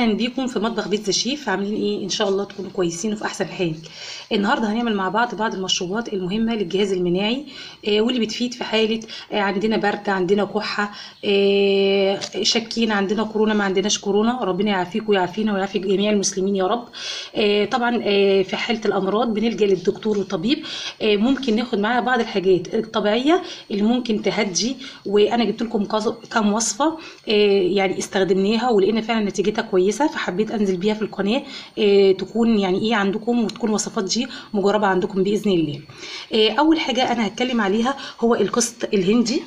أهلا بيكم في مطبخ بيت زشيف عاملين إيه؟ إن شاء الله تكونوا كويسين وفي أحسن حال. النهارده هنعمل مع بعض بعض المشروبات المهمة للجهاز المناعي آه واللي بتفيد في حالة آه عندنا برد عندنا كحة آه شاكين عندنا كورونا ما عندناش كورونا. ربنا يعافيكم ويعافينا ويعافي جميع المسلمين يا رب. آه طبعا آه في حالة الأمراض بنلجأ للدكتور والطبيب. آه ممكن ناخد معاها بعض الحاجات الطبيعية اللي ممكن تهدي وأنا جبت لكم كام وصفة آه يعني استخدمناها ولقينا فعلا نتيجتها كويسة. فحبيت أنزل بيها في القناة آه تكون يعني إيه عندكم وتكون الوصفات دي مجربة عندكم بإذن الله. آه أول حاجة أنا هتكلم عليها هو القسط الهندي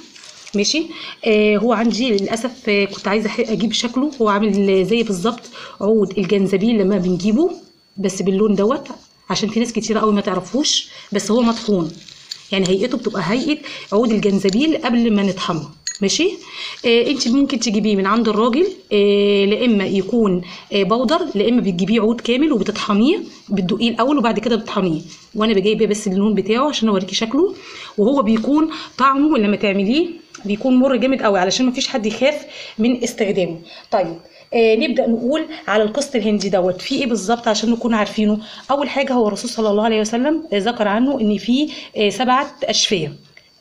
ماشي؟ آه هو عندي للأسف آه كنت عايزة أجيب شكله هو عامل زي بالظبط عود الجنزبيل لما بنجيبه بس باللون دوت عشان في ناس كتيرة قوي ما تعرفوش بس هو مطحون يعني هيئته بتبقى هيئة عود الجنزبيل قبل ما نطحنه. ماشي؟ آه انت ممكن تجيبيه من عند الراجل آه لا إما يكون آه بودر لا إما بتجيبيه عود كامل وبتطحنيه بتدقيه الأول وبعد كده بتطحنيه. وأنا بجايبه بس اللون بتاعه عشان أوريكي شكله. وهو بيكون طعمه لما تعمليه بيكون مر جامد قوي علشان مفيش حد يخاف من استخدامه. طيب آه نبدأ نقول على القسط الهندي دوت. في إيه بالظبط عشان نكون عارفينه؟ أول حاجة هو الرسول صلى الله عليه وسلم آه ذكر عنه إن في آه سبعة أشفية.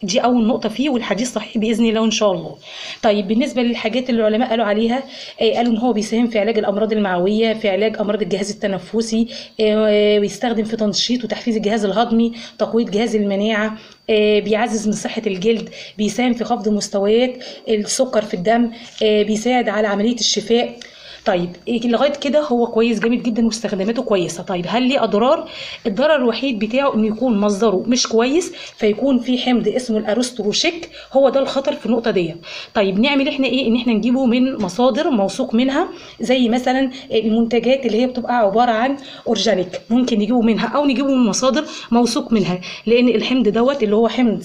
دي أول نقطة فيه والحديث صحيح بإذن الله ان شاء الله. طيب بالنسبة للحاجات اللي العلماء قالوا عليها آه، قالوا إن هو بيساهم في علاج الأمراض المعوية في علاج أمراض الجهاز التنفسي آه، بيستخدم في تنشيط وتحفيز الجهاز الهضمي تقوية جهاز المناعة آه، بيعزز من صحة الجلد بيساهم في خفض مستويات السكر في الدم آه، بيساعد على عملية الشفاء. طيب إيه لغاية كده هو كويس جامد جدا واستخداماته كويسة. طيب هل ليه أضرار؟ الضرر الوحيد بتاعه إنه يكون مصدره مش كويس فيكون في حمض اسمه الأرستولوشيك. هو ده الخطر في النقطة دي طيب نعمل إحنا إيه؟ إن إحنا نجيبه من مصادر موثوق منها زي مثلا المنتجات اللي هي بتبقى عبارة عن organic. ممكن نجيبه منها أو نجيبه من مصادر موثوق منها. لأن الحمض دوت اللي هو حمض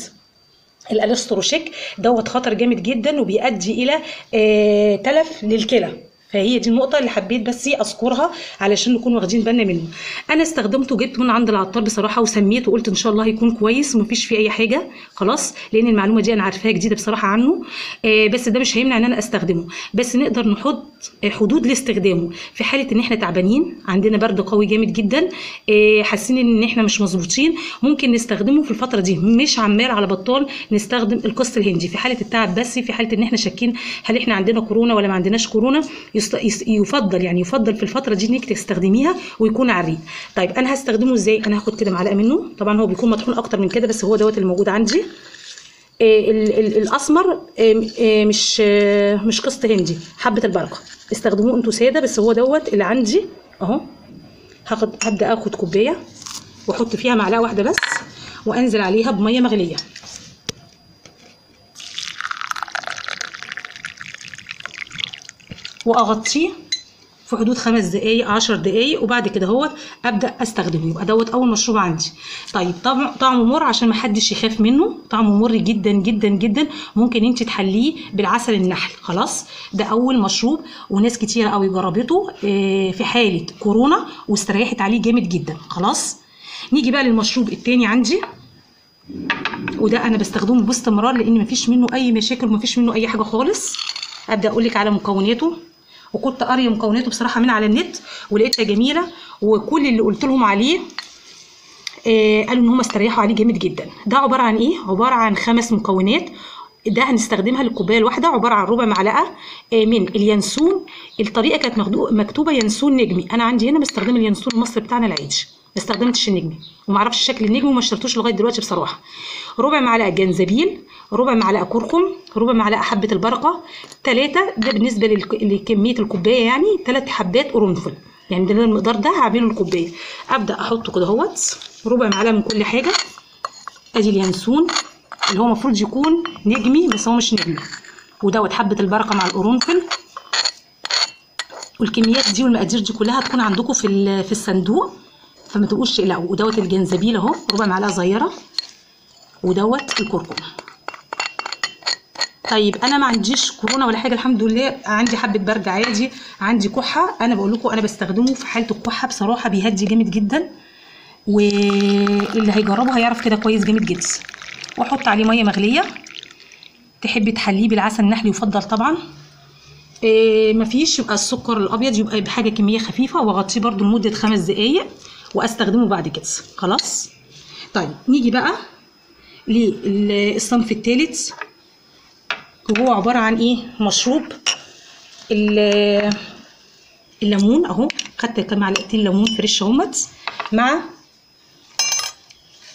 الأرستولوشيك دوت خطر جامد جدا وبيؤدي إلى آه تلف للكلى. فهي دي النقطة اللي حبيت بس أذكرها علشان نكون واخدين بالنا منه. أنا استخدمته جبته من عند العطار بصراحة وسميته وقلت إن شاء الله هيكون كويس ومفيش فيه أي حاجة خلاص لأن المعلومة دي أنا عارفاها جديدة بصراحة عنه. آه بس ده مش هيمنع إن أنا أستخدمه. بس نقدر نحط حدود لاستخدامه. في حالة إن إحنا تعبانين عندنا برد قوي جامد جدا آه حاسين إن إحنا مش مظبوطين ممكن نستخدمه في الفترة دي. مش عمال على بطال نستخدم القسط الهندي. في حالة التعب بس في حالة إن إحنا شاكين هل إحنا عندنا كورونا ولا ما عندناش كورونا يفضل يعني يفضل في الفترة دي انك تستخدميها ويكون عريض. طيب أنا هستخدمه إزاي؟ أنا هاخد كده معلقة منه. طبعا هو بيكون مطحون أكتر من كده بس هو دوت اللي موجود عندي. آه، ال- ال- الأسمر آه، آه، مش مش قسط هندي حبة البركة. استخدموه أنتوا سادة بس هو دوت اللي عندي أهو. هاخد هبدأ آخد كوباية وأحط فيها معلقة واحدة بس وأنزل عليها بمية مغلية. واغطيه في حدود خمس دقايق عشر دقايق وبعد كده هو أبدأ أستخدمه. يبقى دوت أول مشروب عندي. طيب طعم طعمه مر عشان ما حدش يخاف منه. طعمه مر جدا جدا جدا. ممكن انت تحليه بالعسل النحل. خلاص ده أول مشروب وناس كتيرة قوي جربته آه، في حالة كورونا واستريحت عليه جامد جدا. خلاص نيجي بقى للمشروب التاني عندي. وده أنا بستخدمه باستمرار لأن مفيش منه أي مشاكل ومفيش منه أي حاجة خالص. أبدأ أقول لك على مكوناته. وكنت قاريه مكوناته بصراحة من على النت ولقيتها جميلة وكل اللي قلت لهم عليه آه قالوا إن هم استريحوا عليه جامد جدا. ده عبارة عن إيه؟ عبارة عن خمس مكونات. ده هنستخدمها للكوبايه الواحده عبارة عن ربع معلقة آه، من اليانسون. الطريقة كانت مكتوبة ينسون نجمي. أنا عندي هنا بستخدم اليانسون المصري بتاعنا العادي ما استخدمتش النجمي وما أعرفش شكل النجمي وما اشتريتوش لغاية دلوقتي بصراحة. ربع معلقة جنزبيل ربع معلقة كركم ربع معلقه حبة البركه ثلاثة ده بالنسبة لكمية الكوباية يعني ثلاث حبات قرنفل. يعني ده المقدار ده هعمله الكوباية. أبدأ أحطه كده أهوت. ربع معلقة من كل حاجة. أدي اليانسون اللي هو المفروض يكون نجمي بس هو مش نجمي. ودوت حبة البركه مع القرنفل. والكميات دي والمقادير دي كلها هتكون عندكم في في الصندوق. فما تبقوش تقلقوا. ودوت الجنزبيل أهو. ربع معلقة صغيرة. ودوت الكركم. طيب أنا ما عنديش كورونا ولا حاجة الحمد لله. عندي حبة برد عادي عندي كحة. أنا بقول لكم أنا بستخدمه في حاله الكحه بصراحة بيهدي جامد جدا. واللي هيجربه هيعرف كده كويس جامد جدا. وأحط عليه مية مغلية. تحبي تحليه بالعسل النحلي يفضل طبعا. إيه مفيش. يبقى السكر الأبيض يبقى بحاجة كمية خفيفة وأغطيه برده لمدة خمس دقائق وأستخدمه بعد كده. خلاص؟ طيب نيجي بقى للصنف الثالث وهو عبارة عن إيه؟ مشروب. ال- الليمون أهو. خدت كام معلقتين ليمون فريش اهمت مع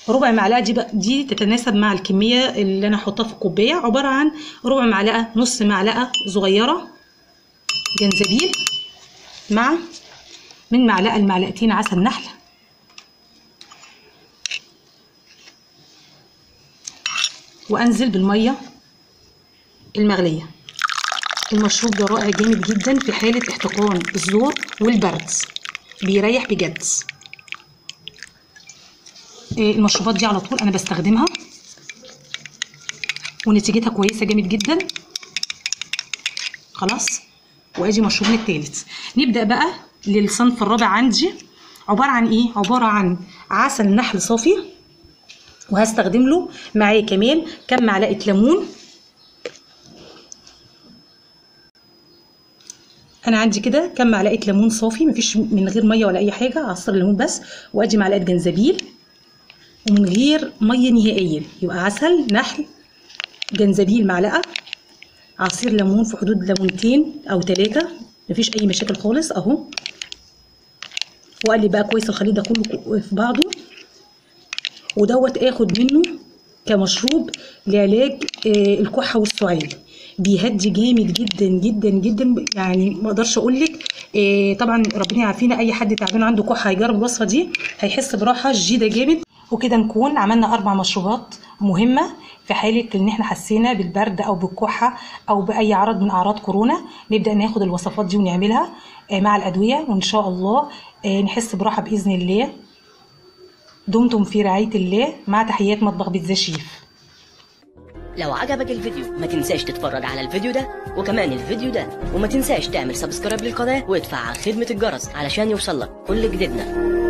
ربع معلقة. دي بقى دي تتناسب مع الكمية اللي أنا هحطها في الكوبايه عبارة عن ربع معلقة نص معلقة صغيرة جنزبيل مع من معلقة لمعلقتين عسل نحل. وأنزل بالمية. المغلية. المشروب ده رائع جامد جدا في حالة احتقان الزور والبرد بيريح بجد. إيه، المشروبات دي على طول أنا بستخدمها. ونتيجتها كويسة جامد جدا. خلاص. وأدي مشروبنا التالت. نبدأ بقى للصنف الرابع عندي. عبارة عن إيه؟ عبارة عن عسل نحل صافي. وهستخدم له معاه كمان كام معلقة ليمون. أنا عندي كده كام معلقة ليمون صافي مفيش من غير مية ولا أي حاجة عصير ليمون بس وأدي معلقة جنزبيل ومن غير مية نهائيا. يبقى عسل نحل جنزبيل معلقة عصير ليمون في حدود ليمونتين أو ثلاثة مفيش أي مشاكل خالص أهو. وأقلب بقى كويس الخليط ده كله في بعضه. ودوت آخد منه كمشروب لعلاج آه، الكحة والسعال بيهدي جامد جدا جدا جدا. يعني ما أقدرش أقول لك آه، طبعا ربنا يعافينا. أي حد تعبان عنده كحة هيجرب الوصفة دي هيحس براحة شديدة جامد. وكده نكون عملنا أربع مشروبات مهمة في حالة إن إحنا حسينا بالبرد أو بالكحة أو بأي عرض من أعراض كورونا. نبدأ ناخد الوصفات دي ونعملها آه، مع الأدوية. وإن شاء الله آه، نحس براحة بإذن الله. دمتم في رعاية الله مع تحيات مطبخ بيتزا شيف لو عجبك الفيديو ما تنساش تتفرج على الفيديو ده وكمان الفيديو ده وما تنساش تعمل سبسكرايب للقناة وتفعل خدمة الجرس علشان يوصلك كل جديدنا.